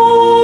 Oh.